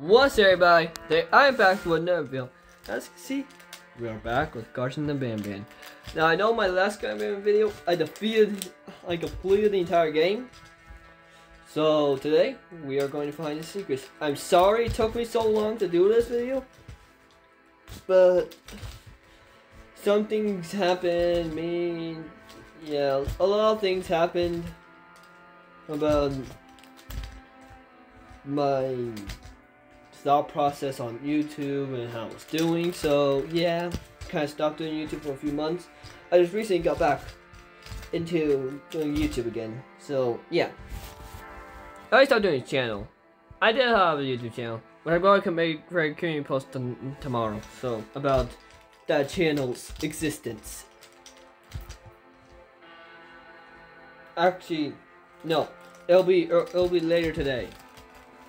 What's everybody? Today I'm back with another video. As you can see, we are back with Garten of Banban. Now I know my last Banban video, I defeated, I completed the entire game. So today, we are going to find the secrets. I'm sorry it took me so long to do this video. But, some things happened, me, yeah, a lot of things happened about my thought process on YouTube and how I was doing. So yeah, kind of stopped doing YouTube for a few months. I just recently got back into doing YouTube again. So yeah, I stopped doing a channel. I did have a YouTube channel, but I probably can make a community post tomorrow. So about that channel's existence. Actually, no, it'll be it'll be later today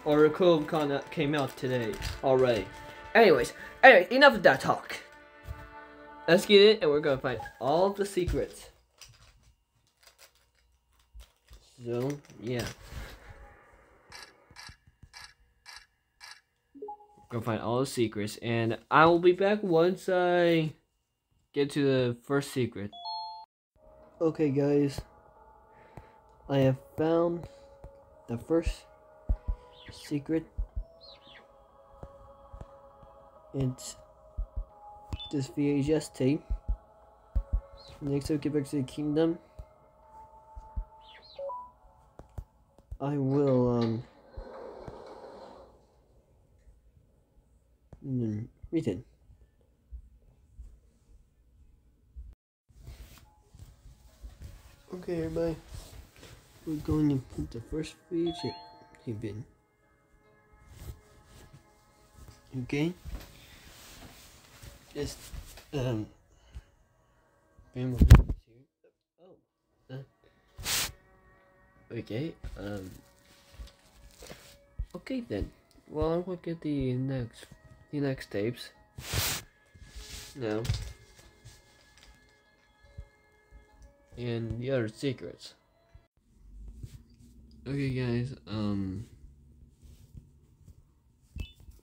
or a Code came out today already. Anyways, anyway, enough of that talk. Let's get in and we're gonna find all the secrets. So, yeah. Go find all the secrets and I will be back once I get to the first secret. Okay guys, I have found the first secret. It's this VHS tape. Next, I'll get back to the kingdom. I will, um, mm, read Okay, everybody. We're going to put the first VHS tape in. Okay. Just um. Oh. Okay. Um. Okay then. Well, I'll look at the next the next tapes. Now. And the other secrets. Okay, guys. Um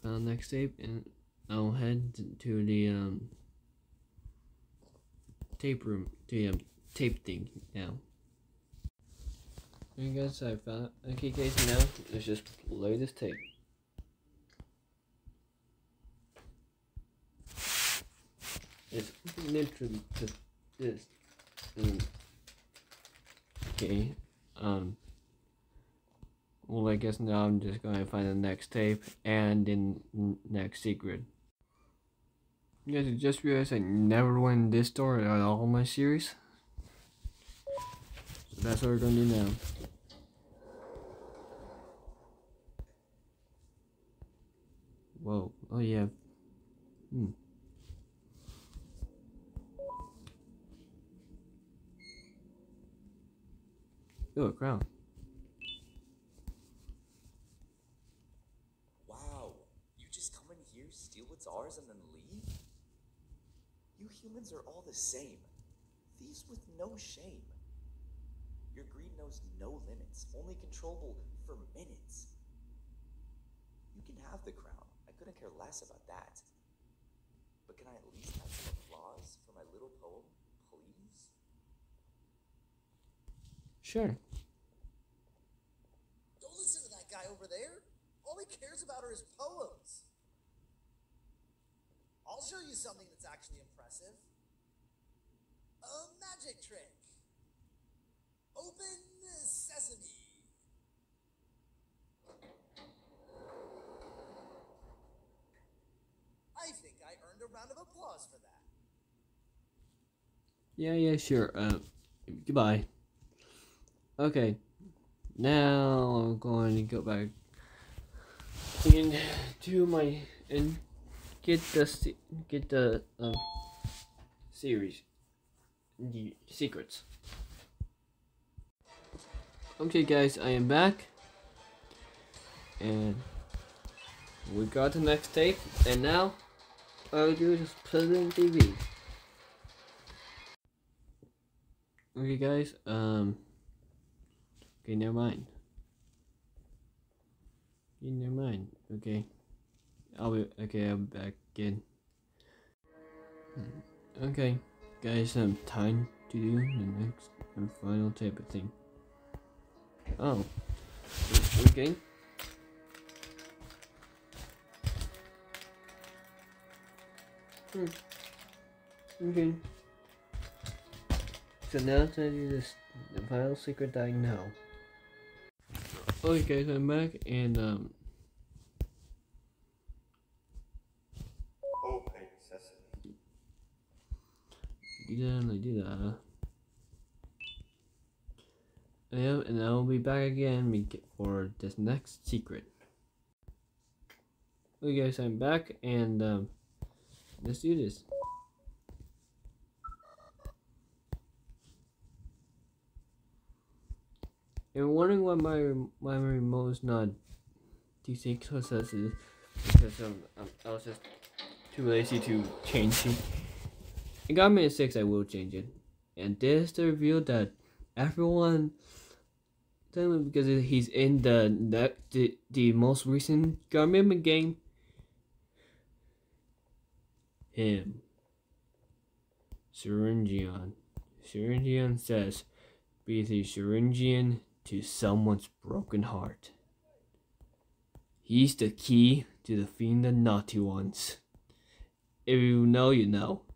uh, next tape and I'll head to the um, tape room, the um, tape thing now. Okay guys, I found. Okay guys, now let's just play this tape. It's literally just this. Okay, um, well, I guess now I'm just going to find the next tape and the next secret. You guys, just realized I never went this door at all my series. So that's what we're going to do now. Whoa. Oh, yeah. Hmm. Oh, a crown. Ours and then leave? You humans are all the same. Thieves with no shame. Your greed knows no limits, only controllable for minutes. You can have the crown. I couldn't care less about that. But can I at least have some applause for my little poem, please? Sure. Don't listen to that guy over there. All he cares about are his poems. I'll show you something that's actually impressive. A magic trick. Open sesame. I think I earned a round of applause for that. Yeah, yeah, sure. Uh, goodbye. Okay. Now I'm going to go back into my and get the get the um, series, the secrets. Okay, guys, I am back, and we got the next tape, and now all I do is it in TV. Okay, guys. Um. Okay, never mind. Okay, never mind. Okay. I'll be okay. I'll be back again. Okay, guys, um, time to do the next and final type of thing. Oh, okay. Hmm. Okay. So now to do this the final secret that now. Okay guys, I'm back and um do that, I do that. Yeah, and I'll be back again for this next secret. Okay guys, I'm back and um let's do this. You're wondering why my my remote is not DC processes because um, um, I was just too lazy to change it. Got me a six. I will change it. And this to reveal that everyone, because he's in the the the, the most recent Garten game. Him. Syringeon. Syringeon says, "Be the Syringeon to someone's broken heart." He's the key to defeating the naughty ones. If you know, you know.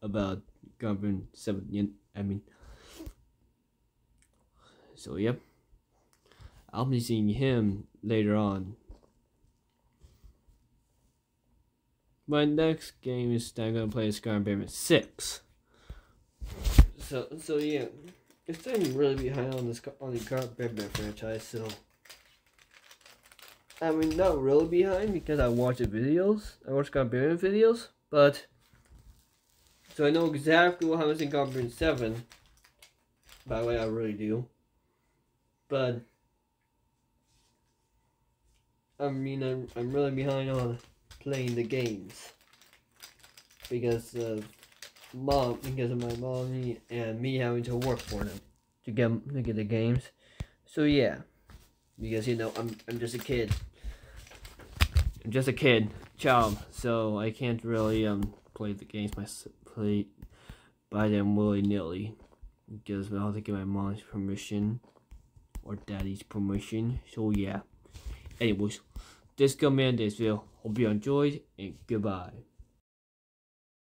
About Garten 7, I mean. So, yep. I'll be seeing him later on. My next game is I'm gonna play Skyrim 6. So, so yeah. It's I'm really behind on this on the Skyrim franchise, so. I mean, not really behind because I watch the videos. I watch Barbarian videos, but so I know exactly what happens in Barbarian Seven. By the way, I really do. But I mean, I'm I'm really behind on playing the games because of mom, because of my mommy and me having to work for them to get to get the games. So yeah, because you know I'm I'm just a kid. I'm just a kid, child, so I can't really um play the games my play by them willy nilly because I have to get my mom's permission or daddy's permission. So yeah. Anyways, this command this video. Hope you enjoyed and goodbye.